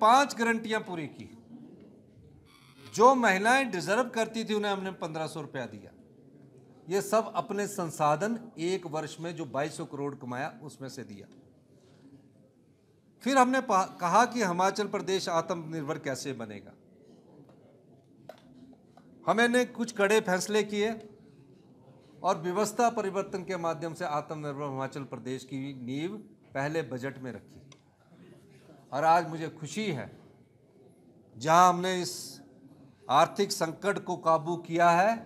पाँच गारंटियाँ पूरी की। जो महिलाएँ डिजर्व करती थी, उन्हें हमने पंद्रह सौ रुपया दिया। ये सब अपने संसाधन एक वर्ष में जो बाईस करोड़ कमाया, उसमें से दिया। फिर हमने कहा कि हिमाचल प्रदेश आत्मनिर्भर कैसे बनेगा? हमने कुछ कड़े फैसले किए और व्यवस्था परिवर्तन के माध्यम से आत्मनिर्भर हिमाचल प्रदेश की नींव पहले बजट में रखी। और आज मुझे खुशी है। जहाँ हमने इस आर्थिक संकट को काबू किया है,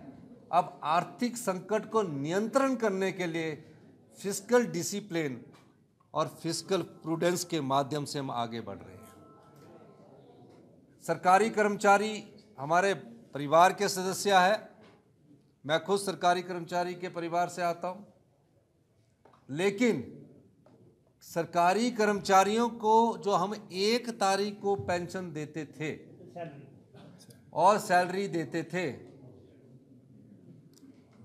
अब आर्थिक संकट को नियंत्रण करने के लिए फ़िज़िकल डिसिप्लिन और फ़िज़िकल प्रूडेंस के माध्यम से हम आगे बढ़ रहे हैं। सरकारी कर्मचारी हमारे परिवार के सदस्य है। मैं खुद सरकारी कर्मचारी के परिवार से आता हूँ। लेकिन सरकारी कर्मचारियों को जो हम एक तारीख को पेंशन देते थे और सैलरी देते थे,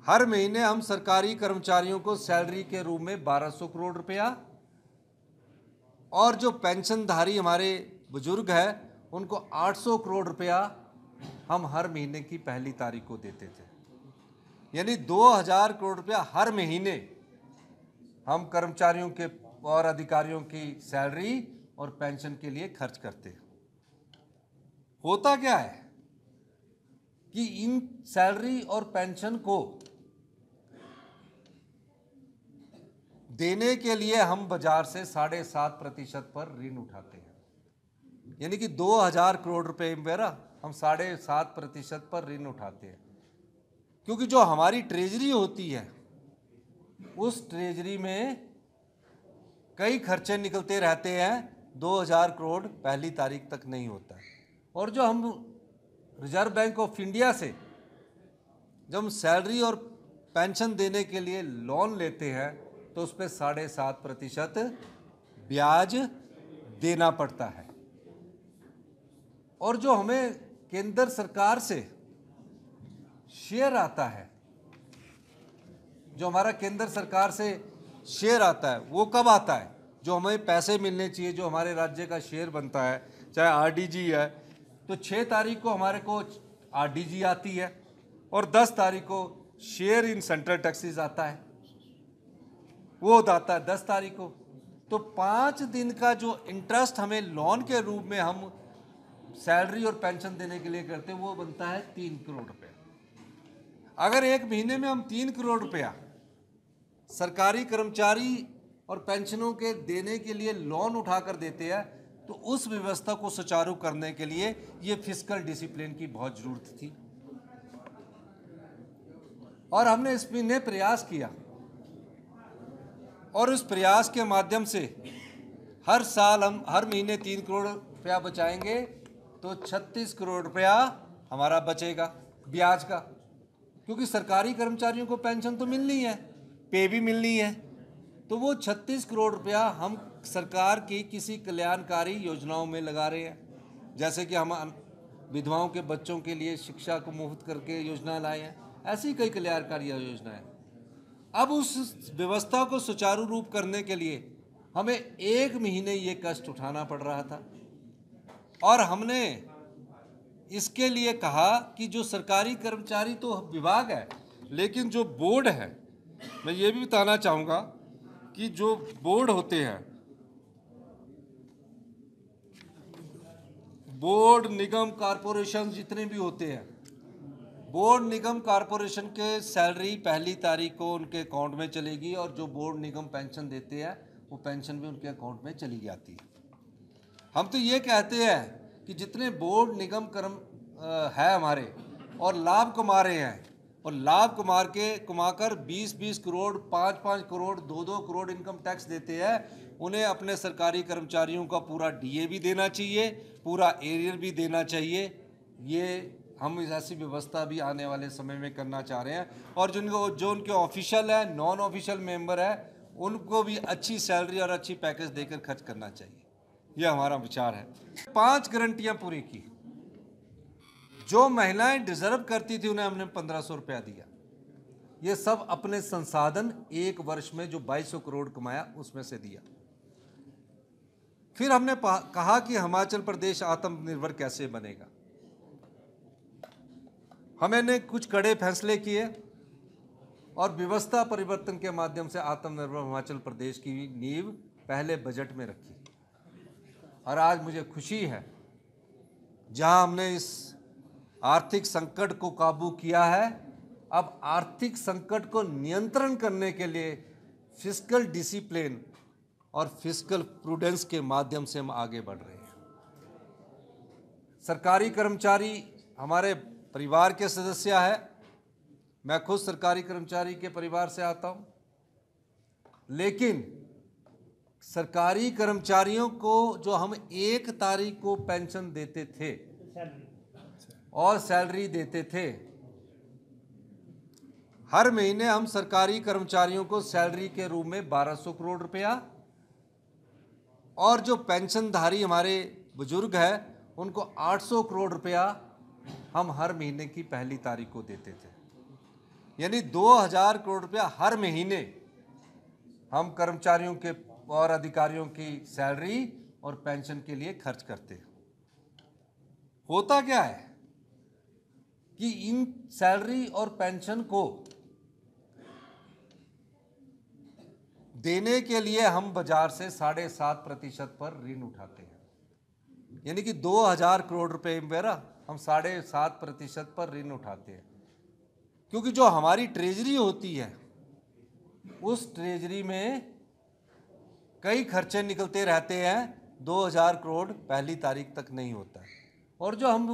हर महीने हम सरकारी कर्मचारियों को सैलरी के रूप में 1200 करोड़ रुपया, और जो पेंशनधारी हमारे बुज़ुर्ग है, उनको 800 करोड़ रुपया हम हर महीने की पहली तारीख को देते थे। यानी 2000 करोड़ रुपया हर महीने हम कर्मचारियों के और अधिकारियों की सैलरी और पेंशन के लिए खर्च करते हैं। होता क्या है कि इन सैलरी और पेंशन को देने के लिए हम बाज़ार से साढ़े सात प्रतिशत पर ऋण उठाते हैं। यानी कि दो हज़ार करोड़ रुपए मेरा, हम साढ़े सात प्रतिशत पर ऋण उठाते हैं। क्योंकि जो हमारी ट्रेजरी होती है, उस ट्रेजरी में कई खर्चे निकलते रहते हैं 2000 करोड़ पहली तारीख तक नहीं होता। और जो हम रिज़र्व बैंक ऑफ़ इंडिया से जब हम सैलरी और पेंशन देने के लिए लोन लेते हैं तो उस पर साढ़े सात प्रतिशत ब्याज देना पड़ता है। और जो हमें केंद्र सरकार से शेयर आता है, जो हमारा केंद्र सरकार से शेयर आता है, वो कब आता है? जो हमें पैसे मिलने चाहिए, जो हमारे राज्य का शेयर बनता है, चाहे आरडीजी है तो छः तारीख को हमारे को आरडीजी आती है और दस तारीख को शेयर इन सेंट्रल टैक्सीज आता है। वो आता है दस तारीख को। तो पाँच दिन का जो इंटरेस्ट हमें लोन के रूप में हम सैलरी और पेंशन देने के लिए करते हैं, वो बनता है तीन करोड़ रुपया। अगर एक महीने में हम तीन करोड़ रुपया सरकारी कर्मचारी और पेंशनों के देने के लिए लोन उठाकर देते हैं तो उस व्यवस्था को सुचारू करने के लिए ये फ़िज़िकल डिसिप्लिन की बहुत ज़रूरत थी। और हमने इसमें प्रयास किया। और उस प्रयास के माध्यम से हर साल हम, हर महीने तीन करोड़ रुपया बचाएँगे तो छत्तीस करोड़ रुपया हमारा बचेगा, ब्याज का। क्योंकि सरकारी कर्मचारियों को पेंशन तो मिलनी है। पे भी मिलनी है। तो वो 36 करोड़ रुपया हम सरकार की किसी कल्याणकारी योजनाओं में लगा रहे हैं। जैसे कि हम विधवाओं के बच्चों के लिए शिक्षा को मुफ़्त करके योजना लाए हैं। ऐसी कई कल्याणकारी योजनाएँ। अब उस व्यवस्था को सुचारू रूप करने के लिए हमें एक महीने ये कष्ट उठाना पड़ रहा था। और हमने इसके लिए कहा कि जो सरकारी कर्मचारी तो विभाग है, लेकिन जो बोर्ड है मैं ये भी बताना चाहूँगा कि जो बोर्ड होते हैं, बोर्ड निगम कारपोरेशन जितने भी होते हैं, बोर्ड निगम कारपोरेशन के सैलरी पहली तारीख को उनके अकाउंट में चलेगी और जो बोर्ड निगम पेंशन देते हैं, वो पेंशन भी उनके अकाउंट में चली जाती है। हम तो ये कहते हैं कि जितने बोर्ड निगम कर्म है हमारे और लाभ कमा रहे हैं और लाभ कुमार के, कुमाकर 20-20 करोड़, पाँच पाँच करोड़, दो दो करोड़ इनकम टैक्स देते हैं। उन्हें अपने सरकारी कर्मचारियों का पूरा डीए भी देना चाहिए, पूरा एरियर भी देना चाहिए। ये हम ऐसी व्यवस्था भी आने वाले समय में करना चाह रहे हैं। और जिनको जो उनके ऑफिशियल है नॉन ऑफिशियल मेंबर है, उनको भी अच्छी सैलरी और अच्छी पैकेज देकर खर्च करना चाहिए। यह हमारा विचार है। पाँच गारंटियाँ पूरी की। जो महिलाएँ डिजर्व करती थी, उन्हें हमने पंद्रह सौ रुपया दिया। ये सब अपने संसाधन एक वर्ष में जो बाईस सौ करोड़ कमाया, उसमें से दिया। फिर हमने कहा कि हिमाचल प्रदेश आत्मनिर्भर कैसे बनेगा? हमने कुछ कड़े फैसले किए और व्यवस्था परिवर्तन के माध्यम से आत्मनिर्भर हिमाचल प्रदेश की नींव पहले बजट में रखी। और आज मुझे खुशी है, जहाँ हमने इस आर्थिक संकट को काबू किया है। अब आर्थिक संकट को नियंत्रण करने के लिए फ़िज़िकल डिसिप्लिन और फ़िज़िकल प्रूडेंस के माध्यम से हम आगे बढ़ रहे हैं। सरकारी कर्मचारी हमारे परिवार के सदस्य है। मैं खुद सरकारी कर्मचारी के परिवार से आता हूँ। लेकिन सरकारी कर्मचारियों को जो हम एक तारीख को पेंशन देते थे और सैलरी देते थे। हर महीने हम सरकारी कर्मचारियों को सैलरी के रूप में 1200 करोड़ रुपया। और जो पेंशनधारी हमारे बुज़ुर्ग हैं, उनको 800 करोड़ रुपया हम हर महीने की पहली तारीख को देते थे। यानी 2000 करोड़ रुपया हर महीने हम कर्मचारियों के और अधिकारियों की सैलरी और पेंशन के लिए खर्च करते होता क्या है? कि इन सैलरी और पेंशन को देने के लिए हम बाज़ार से साढ़े सात प्रतिशत पर ऋण उठाते हैं। यानी कि दो हज़ार करोड़ रुपए मेरा हम साढ़े सात प्रतिशत पर ऋण उठाते हैं। क्योंकि जो हमारी ट्रेजरी होती है, उस ट्रेजरी में कई खर्चे निकलते रहते हैं। दो हज़ार करोड़ पहली तारीख तक नहीं होता। और जो हम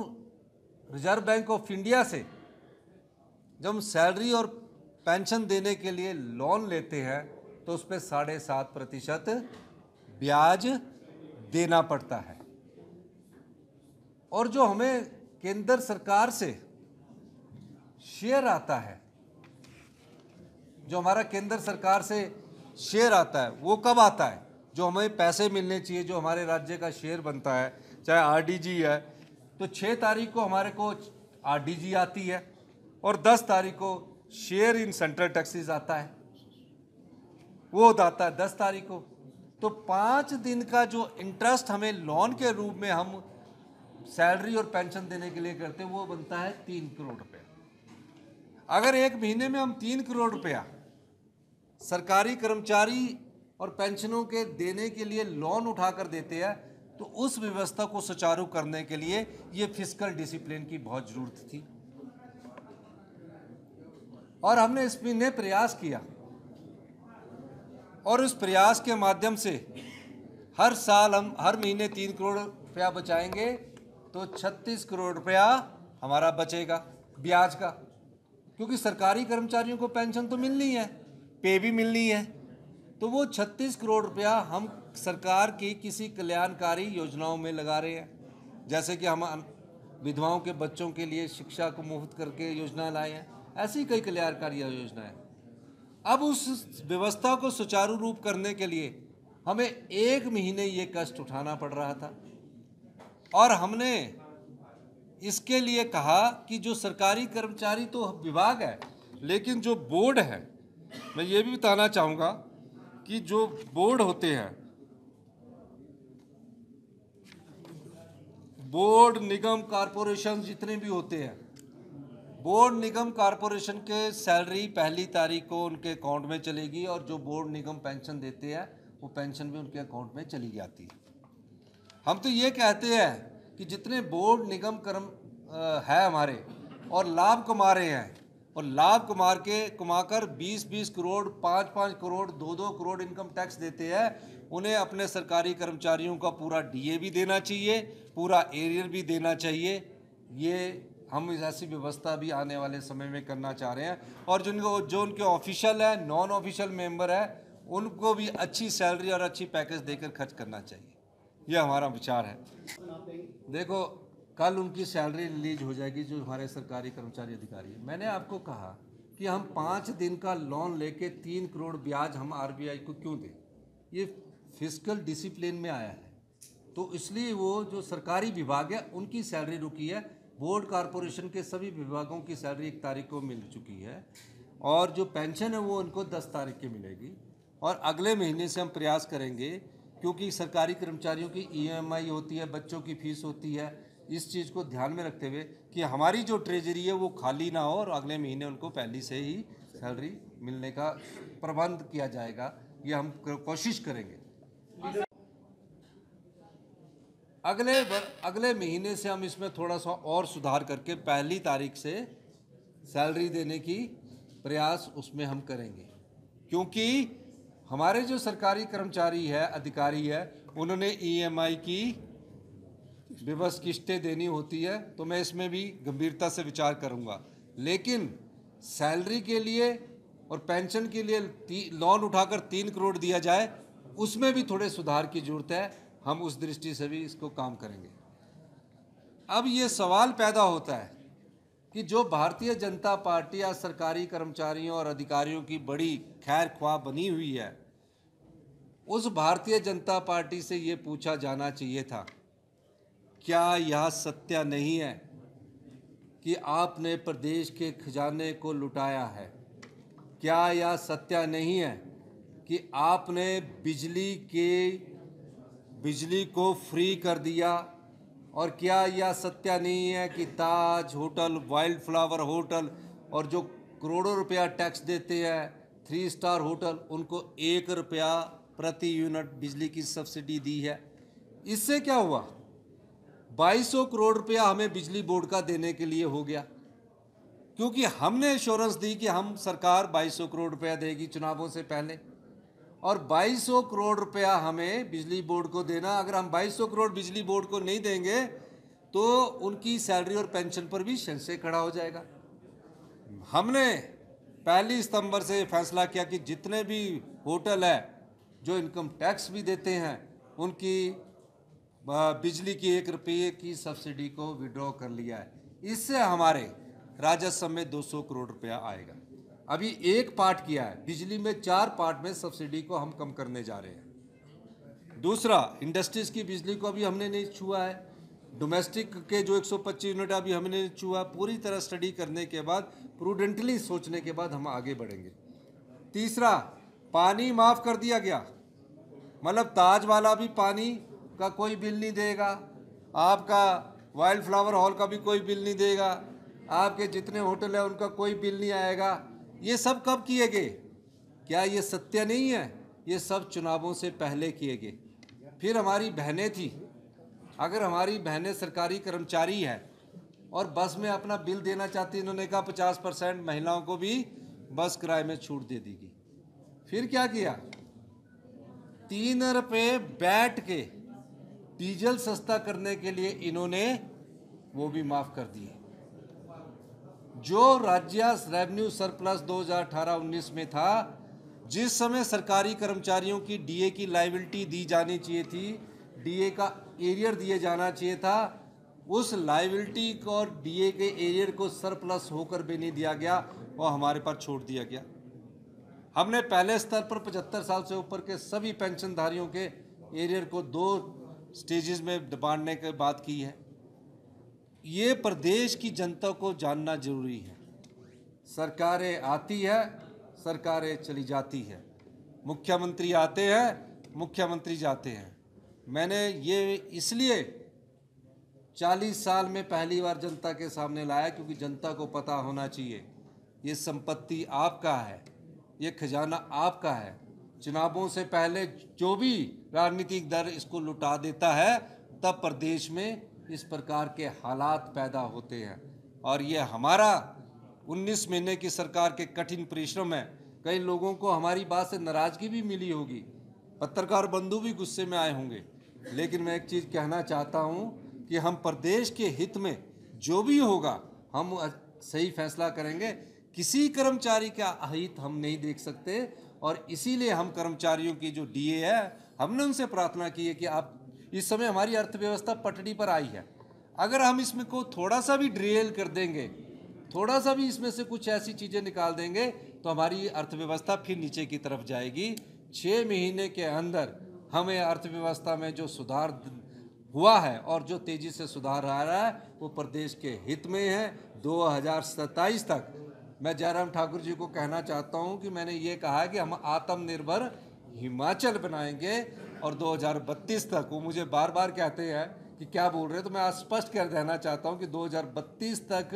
रिज़र्व बैंक ऑफ़ इंडिया से जब हम सैलरी और पेंशन देने के लिए लोन लेते हैं तो उस पर साढ़े सात प्रतिशत ब्याज देना पड़ता है। और जो हमें केंद्र सरकार से शेयर आता है, जो हमारा केंद्र सरकार से शेयर आता है, वो कब आता है? जो हमें पैसे मिलने चाहिए, जो हमारे राज्य का शेयर बनता है, चाहे आरडीजी है तो छः तारीख को हमारे को आरडीजी आती है और दस तारीख को शेयर इन सेंट्रल टैक्सेस आता है। वो आता है दस तारीख को। तो पाँच दिन का जो इंटरेस्ट हमें लोन के रूप में हम सैलरी और पेंशन देने के लिए करते हैं, वो बनता है तीन करोड़ रुपया। अगर एक महीने में हम तीन करोड़ रुपया सरकारी कर्मचारी और पेंशनों के देने के लिए लोन उठाकर देते हैं तो उस व्यवस्था को सुचारू करने के लिए ये फ़िज़िकल डिसिप्लिन की बहुत ज़रूरत थी। और हमने इसमें ने प्रयास किया। और उस प्रयास के माध्यम से हर साल हम, हर महीने तीन करोड़ रुपया बचाएँगे तो छत्तीस करोड़ रुपया हमारा बचेगा, ब्याज का। क्योंकि सरकारी कर्मचारियों को पेंशन तो मिलनी है, पे भी मिलनी है। तो वो छत्तीस करोड़ रुपया हम सरकार की किसी कल्याणकारी योजनाओं में लगा रहे हैं। जैसे कि हम विधवाओं के बच्चों के लिए शिक्षा को मुफ़्त करके योजना लाए हैं। ऐसी कई कल्याणकारी योजनाएँ अब उस व्यवस्था को सुचारू रूप करने के लिए हमें एक महीने ये कष्ट उठाना पड़ रहा था। और हमने इसके लिए कहा कि जो सरकारी कर्मचारी तो विभाग है, लेकिन जो बोर्ड है, मैं ये भी बताना चाहूँगा कि जो बोर्ड होते हैं बोर्ड निगम कारपोरेशन जितने भी होते हैं, बोर्ड निगम कारपोरेशन के सैलरी पहली तारीख को उनके अकाउंट में चलेगी और जो बोर्ड निगम पेंशन देते हैं, वो पेंशन भी उनके अकाउंट में चली जाती है। हम तो ये कहते हैं कि जितने बोर्ड निगम कर्म है हमारे और लाभ कमा रहे हैं, और लाभ कमा के कमाकर 20-20 करोड़ 5-5 करोड़ 2-2 करोड़ इनकम टैक्स देते हैं उन्हें अपने सरकारी कर्मचारियों का पूरा डीए भी देना चाहिए, पूरा एरियर भी देना चाहिए। ये हम ऐसी व्यवस्था भी आने वाले समय में करना चाह रहे हैं। और जिनको, जो उनके ऑफिशियल है नॉन ऑफिशियल मेंबर है, उनको भी अच्छी सैलरी और अच्छी पैकेज देकर खर्च करना चाहिए। ये हमारा विचार है। देखो, कल उनकी सैलरी रिलीज़ हो जाएगी, जो हमारे सरकारी कर्मचारी अधिकारी हैं। मैंने आपको कहा कि हम पाँच दिन का लोन लेके तीन करोड़ ब्याज हम आरबीआई को क्यों दें? ये फ़िज़िकल डिसिप्लिन में आया है। तो इसलिए वो जो सरकारी विभाग है, उनकी सैलरी रुकी है। बोर्ड कॉरपोरेशन के सभी विभागों की सैलरी एक तारीख को मिल चुकी है और जो पेंशन है वो उनको दस तारीख की मिलेगी। और अगले महीने से हम प्रयास करेंगे, क्योंकि सरकारी कर्मचारियों की ईएमआई होती है, बच्चों की फ़ीस होती है, इस चीज़ को ध्यान में रखते हुए कि हमारी जो ट्रेजरी है वो खाली ना हो और अगले महीने उनको पहले से ही सैलरी मिलने का प्रबंध किया जाएगा। ये हम कोशिश करेंगे। अगले अगले महीने से हम इसमें थोड़ा सा और सुधार करके पहली तारीख से सैलरी देने की प्रयास उसमें हम करेंगे। क्योंकि हमारे जो सरकारी कर्मचारी है, अधिकारी है, उन्होंने ईएमआई की विवश किश्तें देनी होती है तो मैं इसमें भी गंभीरता से विचार करूँगा। लेकिन सैलरी के लिए और पेंशन के लिए लोन उठाकर तीन करोड़ दिया जाए, उसमें भी थोड़े सुधार की ज़रूरत है। हम उस दृष्टि से भी इसको काम करेंगे। अब ये सवाल पैदा होता है कि जो भारतीय जनता पार्टी या सरकारी कर्मचारियों और अधिकारियों की बड़ी खैर ख्वाह बनी हुई है, उस भारतीय जनता पार्टी से ये पूछा जाना चाहिए था, क्या यह सत्य नहीं है कि आपने प्रदेश के खजाने को लुटाया है? क्या यह सत्य नहीं है कि आपने बिजली के बिजली को फ्री कर दिया। और क्या यह सत्य नहीं है कि Taj hotel wild flower hotel और जो करोड़ों रुपया टैक्स देते हैं थ्री स्टार होटल, उनको एक रुपया प्रति यूनिट बिजली की सब्सिडी दी है। इससे क्या हुआ? 2200 करोड़ रुपया हमें बिजली बोर्ड का देने के लिए हो गया। क्योंकि हमने एश्योरेंस दी कि हम सरकार 2200 करोड़ रुपया देगी चुनावों से पहले। और 2200 करोड़ रुपया हमें बिजली बोर्ड को देना अगर हम 2200 करोड़ बिजली बोर्ड को नहीं देंगे तो उनकी सैलरी और पेंशन पर भी संशय खड़ा हो जाएगा। हमने पहली सितंबर से फैसला किया कि जितने भी होटल है, जो इनकम टैक्स भी देते हैं, उनकी बिजली की एक रुपये की सब्सिडी को विड्रॉ कर लिया है। इससे हमारे राजस्व में 200 करोड़ रुपया आएगा। अभी एक पार्ट किया है। बिजली में चार पार्ट में सब्सिडी को हम कम करने जा रहे हैं। दूसरा, इंडस्ट्रीज़ की बिजली को अभी हमने नहीं छुआ है। डोमेस्टिक के जो 125 यूनिट अभी हमने छुआ पूरी तरह स्टडी करने के बाद, प्रूडेंटली सोचने के बाद हम आगे बढ़ेंगे। तीसरा, पानी माफ़ कर दिया गया। मतलब ताज वाला भी पानी का कोई बिल नहीं देगा। आपका वाइल्ड फ्लावर हॉल का भी कोई बिल नहीं देगा। आपके जितने होटल है, उनका कोई बिल नहीं आएगा। ये सब कब किए गए? क्या ये सत्य नहीं है? ये सब चुनावों से पहले किए गए। फिर हमारी बहनें थी। अगर हमारी बहनें सरकारी कर्मचारी है और बस में अपना बिल देना चाहती इन्होंने कहा पचास परसेंट महिलाओं को भी बस किराए में छूट दे दी गई। फिर क्या किया? तीन रुपये बैठ के डीजल सस्ता करने के लिए इन्होंने वो भी माफ़ कर दिए। जो राज्य रेवेन्यू सरप्लस 2018-19 में था, जिस समय सरकारी कर्मचारियों की डीए की लाइबिलिटी दी जानी चाहिए थी डीए का एरियर दिए जाना चाहिए था, उस लाइबिलिटी को और डीए के एरियर को सरप्लस होकर भी नहीं दिया गया और हमारे पर छोड़ दिया गया। हमने पहले स्तर पर पचहत्तर साल से ऊपर के सभी पेंशनधारियों के एरियर को दो स्टेजेस में बांटने की बात की है। ये प्रदेश की जनता को जानना ज़रूरी है। सरकारें आती है, सरकारें चली जाती है। मुख्यमंत्री आते हैं, मुख्यमंत्री जाते हैं। मैंने ये इसलिए 40 साल में पहली बार जनता के सामने लाया क्योंकि जनता को पता होना चाहिए, ये संपत्ति आपका है, ये खजाना आपका है। चुनावों से पहले जो भी राजनीतिक दल इसको लुटा देता है, तब प्रदेश में इस प्रकार के हालात पैदा होते हैं। और ये हमारा 19 महीने की सरकार के कठिन परिश्रम है। कई लोगों को हमारी बात से नाराज़गी भी मिली होगी। पत्रकार बंधु भी गुस्से में आए होंगे। लेकिन मैं एक चीज़ कहना चाहता हूँ कि हम प्रदेश के हित में जो भी होगा, हम सही फैसला करेंगे। किसी कर्मचारी का अहित हम नहीं देख सकते। और इसीलिए हम कर्मचारियों की जो डीए है, हमने उनसे प्रार्थना की है कि आप इस समय हमारी अर्थव्यवस्था पटड़ी पर आई है। अगर हम इसमें को थोड़ा सा भी ड्रेल कर देंगे, थोड़ा सा भी इसमें से कुछ ऐसी चीज़ें निकाल देंगे तो हमारी अर्थव्यवस्था फिर नीचे की तरफ़ जाएगी। छः महीने के अंदर हमें अर्थव्यवस्था में जो सुधार हुआ है और जो तेज़ी से सुधार आ रहा है, वो प्रदेश के हित में है। दो हज़ार सत्ताईस तक मैं जयराम ठाकुर जी को कहना चाहता हूँ कि मैंने ये कहा कि हम आत्मनिर्भर हिमाचल बनाएँगे। और 2032 तक, वो मुझे बार बार कहते हैं कि क्या बोल रहे हैं तो मैं आज स्पष्ट कर देना चाहता हूँ कि 2032 तक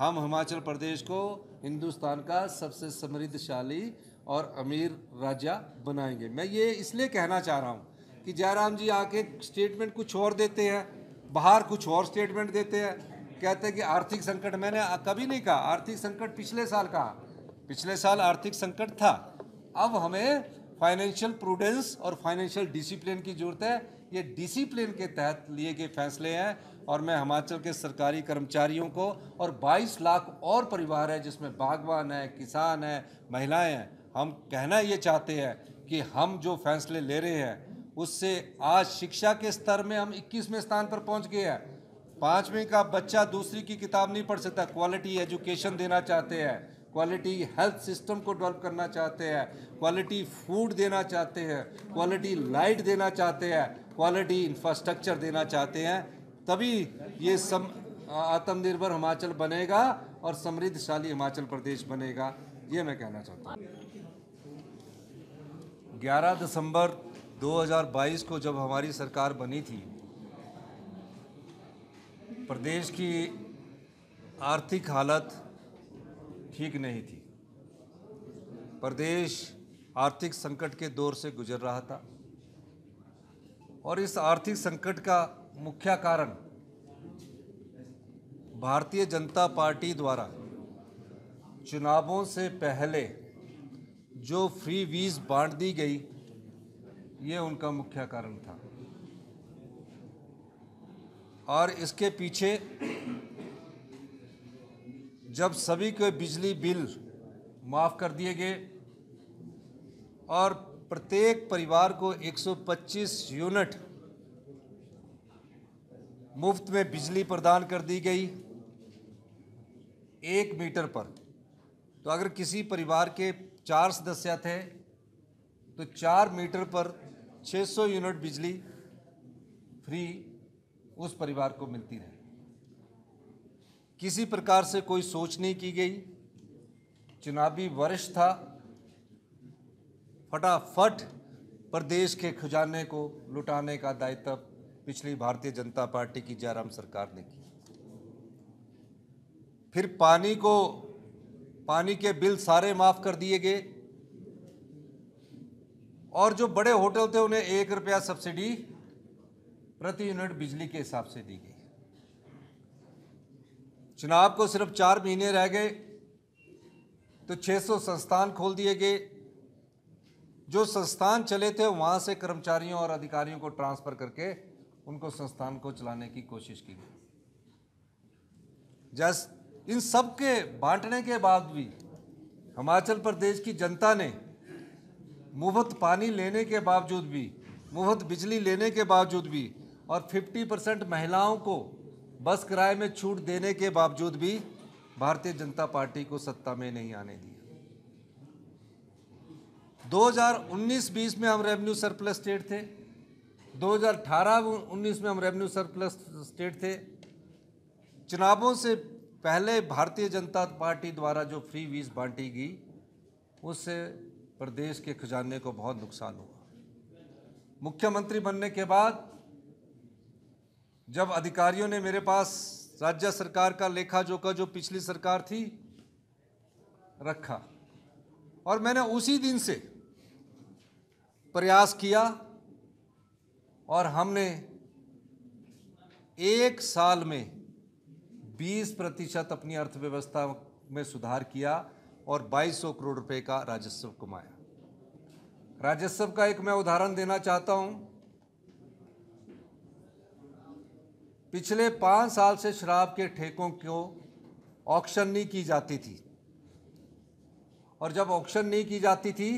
हम हिमाचल प्रदेश को हिंदुस्तान का सबसे समृद्धशाली और अमीर राज्य बनाएँगे। मैं ये इसलिए कहना चाह रहा हूँ कि जयराम जी आके स्टेटमेंट कुछ और देते हैं, बाहर कुछ और स्टेटमेंट देते हैं। कहते हैं कि आर्थिक संकट, मैंने कभी नहीं कहा, आर्थिक संकट पिछले साल कहा पिछले साल आर्थिक संकट था, अब हमें फाइनेंशियल प्रूडेंस और फाइनेंशियल डिसिप्लिन की ज़रूरत है। ये डिसिप्लिन के तहत लिए गए फैसले हैं और मैं हिमाचल के सरकारी कर्मचारियों को और 22 लाख और परिवार है जिसमें बागवान है, किसान है, महिलाएँ हैं। हम कहना ये चाहते हैं कि हम जो फैसले ले रहे हैं, उससे आज शिक्षा के स्तर में हम 21वें स्थान पर पहुँच गए हैं। पाँचवीं का बच्चा दूसरी की किताब नहीं पढ़ सकता क्वालिटी एजुकेशन देना चाहते हैं। क्वालिटी हेल्थ सिस्टम को डेवलप करना चाहते हैं। क्वालिटी फ़ूड देना चाहते हैं। क्वालिटी लाइट देना चाहते हैं। क्वालिटी इंफ्रास्ट्रक्चर देना चाहते हैं। तभी ये सम आत्मनिर्भर हिमाचल बनेगा और समृद्धशाली हिमाचल प्रदेश बनेगा। ये मैं कहना चाहता हूँ। 11 दिसंबर 2022 को जब हमारी सरकार बनी थी, प्रदेश की आर्थिक हालत ठीक नहीं थी। प्रदेश आर्थिक संकट के दौर से गुजर रहा था और इस आर्थिक संकट का मुख्य कारण भारतीय जनता पार्टी द्वारा चुनावों से पहले जो फ्री वीज बांट दी गई, ये उनका मुख्य कारण था। और इसके पीछे जब सभी के बिजली बिल माफ़ कर दिए गए और प्रत्येक परिवार को 125 यूनिट मुफ़्त में बिजली प्रदान कर दी गई एक मीटर पर तो अगर किसी परिवार के चार सदस्य थे तो चार मीटर पर 600 यूनिट बिजली फ्री उस परिवार को मिलती रहे। किसी प्रकार से कोई सोच नहीं की गई। चुनावी वर्ष था। फटाफट प्रदेश के खजाने को लुटाने का दायित्व पिछली भारतीय जनता पार्टी की जयराम सरकार ने की। फिर पानी को, पानी के बिल सारे माफ़ कर दिए गए। और जो बड़े होटल थे, उन्हें एक रुपया सब्सिडी प्रति यूनिट बिजली के हिसाब से दी गई। चुनाव को सिर्फ़ चार महीने रह गए तो 600 संस्थान खोल दिए गए। जो संस्थान चले थे, वहाँ से कर्मचारियों और अधिकारियों को ट्रांसफ़र करके उनको संस्थान को चलाने की कोशिश की जैस, इन सब के बांटने के बाद भी हिमाचल प्रदेश की जनता ने मुफ़्त पानी लेने के बावजूद भी, मुफ़्त बिजली लेने के बावजूद भी और 50 परसेंट महिलाओं को बस किराए में छूट देने के बावजूद भी भारतीय जनता पार्टी को सत्ता में नहीं आने दिया। 2019-20 में हम रेवेन्यू सरप्लस स्टेट थे। 2018-19 में हम रेवेन्यू सरप्लस स्टेट थे। चुनावों से पहले भारतीय जनता पार्टी द्वारा जो फ्री वीज बांटी गई, उससे प्रदेश के खजाने को बहुत नुकसान हुआ। मुख्यमंत्री बनने के बाद जब अधिकारियों ने मेरे पास राज्य सरकार का लेखा जोखा जो पिछली सरकार थी रखा और मैंने उसी दिन से प्रयास किया और हमने एक साल में 20 प्रतिशत अपनी अर्थव्यवस्था में सुधार किया और 2200 करोड़ रुपए का राजस्व कमाया। राजस्व का एक मैं उदाहरण देना चाहता हूँ। पिछले पाँच साल से शराब के ठेकों को ऑक्शन नहीं की जाती थी। और जब ऑक्शन नहीं की जाती थी,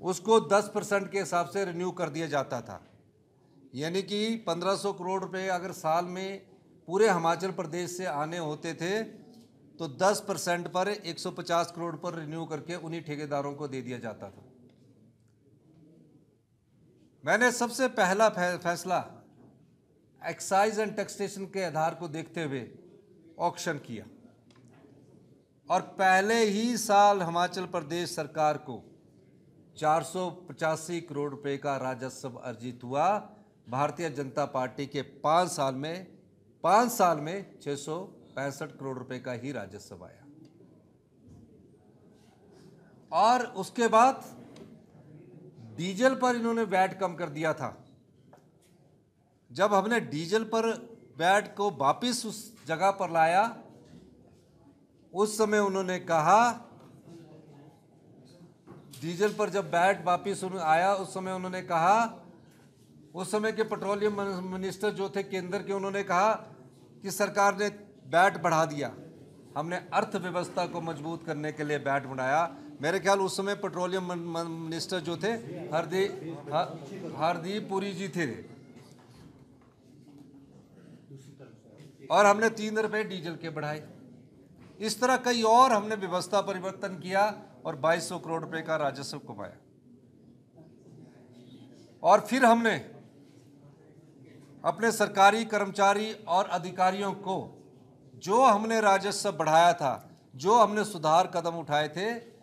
उसको 10 परसेंट के हिसाब से रिन्यू कर दिया जाता था। यानी कि 1500 करोड़ रुपए अगर साल में पूरे हिमाचल प्रदेश से आने होते थे तो 10 परसेंट पर 150 करोड़ पर रिन्यू करके उन्हीं ठेकेदारों को दे दिया जाता था। मैंने सबसे पहला फैसला एक्साइज एंड टैक्सेशन के आधार को देखते हुए ऑक्शन किया। और पहले ही साल हिमाचल प्रदेश सरकार को चार सौ पचासी करोड़ रुपए का राजस्व अर्जित हुआ। भारतीय जनता पार्टी के पाँच साल में, पाँच साल में छः करोड़ रुपए का ही राजस्व आया। और उसके बाद डीजल पर इन्होंने वैट कम कर दिया था। जब हमने डीजल पर बैट को वापस उस जगह पर लाया, उस समय उन्होंने कहा, डीजल पर जब बैट वापिस आया, उस समय उन्होंने कहा, उस समय के पेट्रोलियम मिनिस्टर जो थे केंद्र के, उन्होंने कहा कि सरकार ने बैट बढ़ा दिया। हमने अर्थव्यवस्था को मज़बूत करने के लिए बैट बढ़ाया। मेरे ख्याल उस समय पेट्रोलियम मिनिस्टर जो थे, हरदीप हरदीप पुरी जी थे। और हमने तीन रुपए डीजल के बढ़ाए। इस तरह कई और हमने व्यवस्था परिवर्तन किया और 2200 करोड़ रुपए का राजस्व कमाया। और फिर हमने अपने सरकारी कर्मचारी और अधिकारियों को जो हमने राजस्व बढ़ाया था, जो हमने सुधार कदम उठाए थे,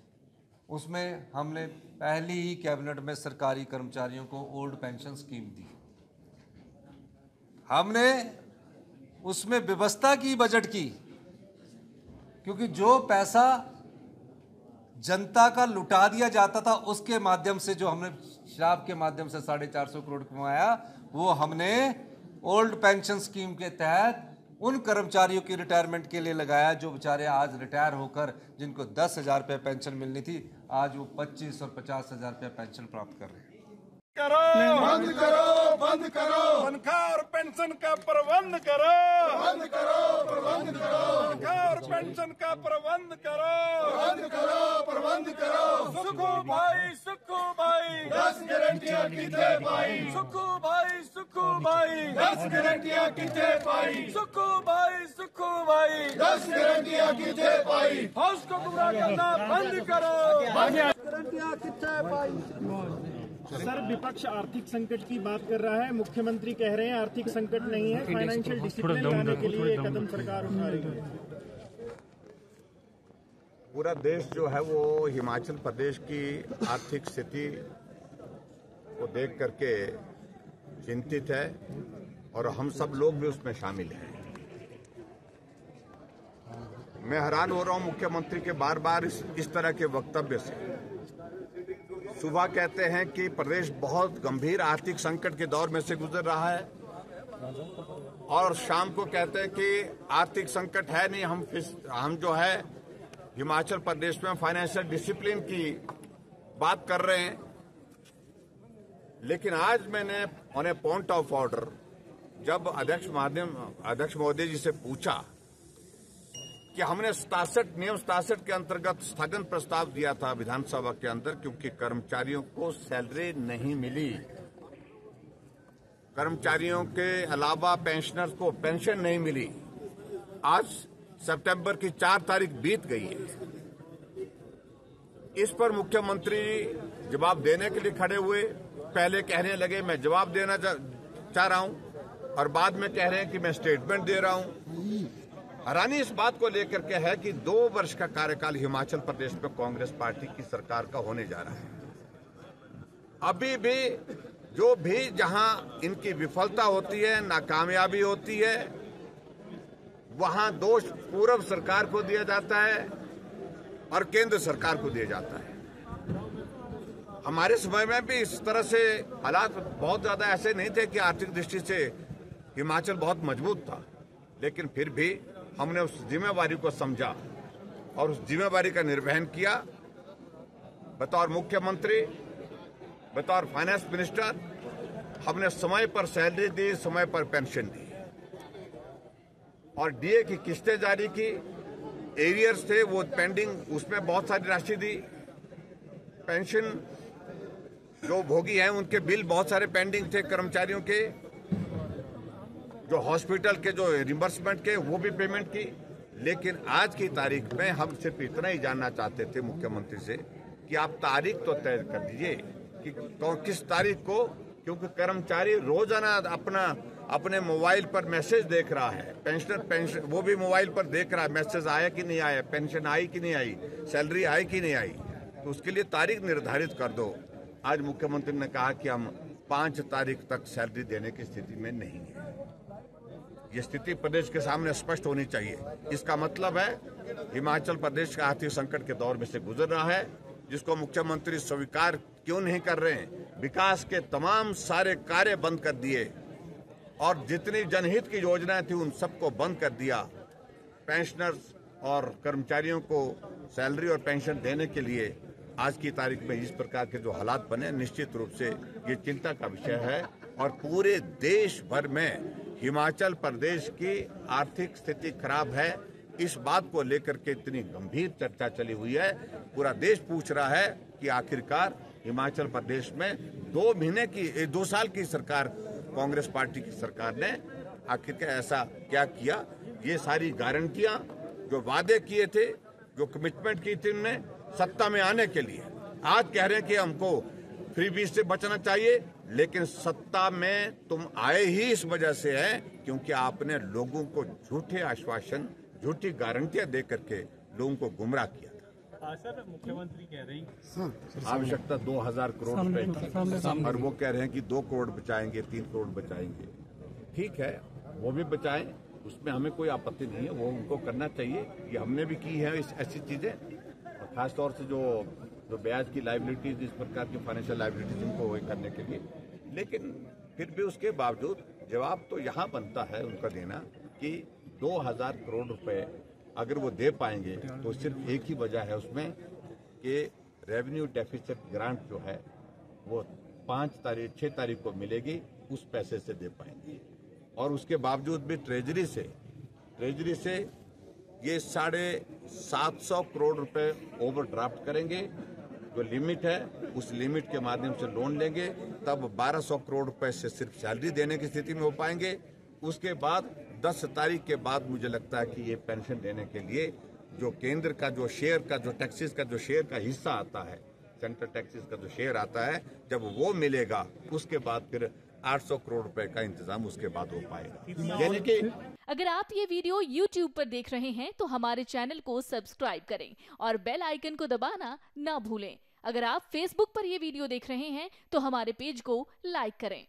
उसमें हमने पहली ही कैबिनेट में सरकारी कर्मचारियों को ओल्ड पेंशन स्कीम दी। हमने उसमें व्यवस्था की बजट की, क्योंकि जो पैसा जनता का लुटा दिया जाता था, उसके माध्यम से जो हमने शराब के माध्यम से साढ़े चार सौ करोड़ कमाया, वो हमने ओल्ड पेंशन स्कीम के तहत उन कर्मचारियों की रिटायरमेंट के लिए लगाया, जो बेचारे आज रिटायर होकर, जिनको दस हज़ार रुपये पेंशन मिलनी थी, आज वो पच्चीस और पचास हज़ार रुपये पेंशन प्राप्त कर रहे हैं। करो। बंद करो बंद करो। तनख्वाह और पेंशन का प्रबंध करो। बंद करो प्रबंध करो। तनख्वाह और पेंशन का प्रबंध करो। बंद करो प्रबंध करो। सुखो भाई सुखो भाई। दस गारंटियाँ कितने भाई सुखो भाई सुखो भाई। दस गारंटियाँ कितने भाई सुखो भाई सुखो भाई। दस गारंटियाँ कितने भाई हाउस को पूरा करना बंद करो। गारंटियाँ कितने पाई। सर विपक्ष आर्थिक संकट की बात कर रहा है। मुख्यमंत्री कह रहे हैं आर्थिक संकट नहीं है। फाइनेंशियल डिसिप्लिन लाने के लिए कदम सरकार उठा रही है पूरा देश जो है वो हिमाचल प्रदेश की आर्थिक स्थिति को देख करके चिंतित है और हम सब लोग भी उसमें शामिल हैं। मैं हैरान हो रहा हूँ मुख्यमंत्री के बार बार इस, इस तरह के वक्तव्य से। सुबह कहते हैं कि प्रदेश बहुत गंभीर आर्थिक संकट के दौर में से गुजर रहा है। और शाम को कहते हैं कि आर्थिक संकट है नहीं, हम हम जो है हिमाचल प्रदेश में फाइनेंशियल डिसिप्लिन की बात कर रहे हैं। लेकिन आज मैंने ऑन पॉइंट ऑफ़ ऑर्डर जब अध्यक्ष माध्यम, अध्यक्ष महोदय जी से पूछा कि हमने सतासठ, नियम सतासठ के अंतर्गत स्थगन प्रस्ताव दिया था विधानसभा के अंदर क्योंकि कर्मचारियों को सैलरी नहीं मिली। कर्मचारियों के अलावा पेंशनर्स को पेंशन नहीं मिली। आज सितंबर की चार तारीख बीत गई है। इस पर मुख्यमंत्री जवाब देने के लिए खड़े हुए पहले कहने लगे, मैं जवाब देना चाह रहा हूँ और बाद में कह रहे हैं कि मैं स्टेटमेंट दे रहा हूँ। हैरानी इस बात को लेकर के है कि दो वर्ष का कार्यकाल हिमाचल प्रदेश में कांग्रेस पार्टी की सरकार का होने जा रहा है। अभी भी जो भी जहाँ इनकी विफलता होती है, नाकामयाबी होती है, वहाँ दोष पूर्व सरकार को दिया जाता है और केंद्र सरकार को दिया जाता है। हमारे समय में भी इस तरह से हालात बहुत ज़्यादा ऐसे नहीं थे कि आर्थिक दृष्टि से हिमाचल बहुत मज़बूत था, लेकिन फिर भी हमने उस जिम्मेवारी को समझा और उस जिम्मेवारी का निर्वहन किया। बतौर मुख्यमंत्री, बतौर फाइनेंस मिनिस्टर हमने समय पर सैलरी दी, समय पर पेंशन दी। और डीए की किस्तें जारी की। एरियर्स थे, वो पेंडिंग उसमें बहुत सारी राशि दी। पेंशन जो भोगी हैं, उनके बिल बहुत सारे पेंडिंग थे कर्मचारियों के। जो हॉस्पिटल के जो रिम्बर्समेंट के, वो भी पेमेंट की। लेकिन आज की तारीख में हम सिर्फ़ इतना ही जानना चाहते थे मुख्यमंत्री से कि आप तारीख तो तय कर दीजिए कि किस तारीख को, क्योंकि कर्मचारी रोज़ाना अपना, अपने मोबाइल पर मैसेज देख रहा है। पेंशनर, पेंशन, वो भी मोबाइल पर देख रहा है, मैसेज आया कि नहीं आया, पेंशन आई कि नहीं आई, सैलरी आई कि नहीं आई। तो उसके लिए तारीख निर्धारित कर दो। आज मुख्यमंत्री ने कहा कि हम पाँच तारीख तक सैलरी देने की स्थिति में नहीं है। ये स्थिति प्रदेश के सामने स्पष्ट होनी चाहिए। इसका मतलब है, हिमाचल प्रदेश का आर्थिक संकट के दौर में से गुजर रहा है, जिसको मुख्यमंत्री स्वीकार क्यों नहीं कर रहे हैं? विकास के तमाम सारे कार्य बंद कर दिए, और जितनी जनहित की योजनाएँ थी उन सबको बंद कर दिया। पेंशनर्स और कर्मचारियों को सैलरी और पेंशन देने के लिए आज की तारीख में इस प्रकार के जो हालात बने, निश्चित रूप से ये चिंता का विषय है, और पूरे देश भर में हिमाचल प्रदेश की आर्थिक स्थिति खराब है। इस बात को लेकर के इतनी गंभीर चर्चा चली हुई है। पूरा देश पूछ रहा है कि आखिरकार हिमाचल प्रदेश में दो महीने की दो साल की सरकार, कांग्रेस पार्टी की सरकार ने आखिरकार ऐसा क्या किया? ये सारी गारंटियाँ जो वादे किए थे, जो कमिटमेंट की थी उन्होंने सत्ता में आने के लिए। आज कह रहे हैं कि हमको फ्री बीज से बचना चाहिए। लेकिन सत्ता में तुम आए ही इस वजह से है क्योंकि आपने लोगों को झूठे आश्वासन झूठी गारंटियाँ दे करके लोगों को गुमराह किया हाँ, सर मुख्यमंत्री कह रहे हैं। आवश्यकता दो हज़ार करोड़ रुपए की। और वो कह रहे हैं कि दो करोड़ बचाएँगे तीन करोड़ बचाएँगे। ठीक है वो भी बचाएँ उसमें हमें कोई आपत्ति नहीं है वो उनको करना चाहिए। ये हमने भी की है इस ऐसी चीज़ें। और खासतौर से जो जो ब्याज की लाइबिलिटीज इस प्रकार की फाइनेंशियल लाइबिलिटीज इनको वो करने के लिए। लेकिन फिर भी उसके बावजूद जवाब तो यहाँ बनता है उनका देना कि दो हज़ार करोड़ रुपए अगर वो दे पाएँगे तो सिर्फ़ एक ही वजह है उसमें कि रेवेन्यू डेफिसिट ग्रांट जो है, वो पाँच तारीख छः तारीख को मिलेगी, उस पैसे से दे पाएँगे। और उसके बावजूद भी ट्रेजरी से ट्रेजरी से ये साढ़े सात सौ करोड़ रुपए ओवरड्राफ्ट करेंगे जो लिमिट है, उस लिमिट के माध्यम से लोन लेंगे, तब 1200 करोड़ रुपए से सिर्फ़ सैलरी देने की स्थिति में हो पाएँगे। उसके बाद 10 तारीख के बाद मुझे लगता है कि ये पेंशन देने के लिए जो केंद्र का, जो शेयर का, जो टैक्सेस का, जो शेयर का हिस्सा आता है सेंट्रल टैक्सेस का जो शेयर आता है, जब वो मिलेगा, उसके बाद फिर 800 करोड़ रुपए का इंतज़ाम उसके बाद हो पाएगा। यानी कि अगर आप ये वीडियो YouTube पर देख रहे हैं तो हमारे चैनल को सब्सक्राइब करें और बेल आइकन को दबाना ना भूलें। अगर आप Facebook पर ये वीडियो देख रहे हैं तो हमारे पेज को लाइक करें।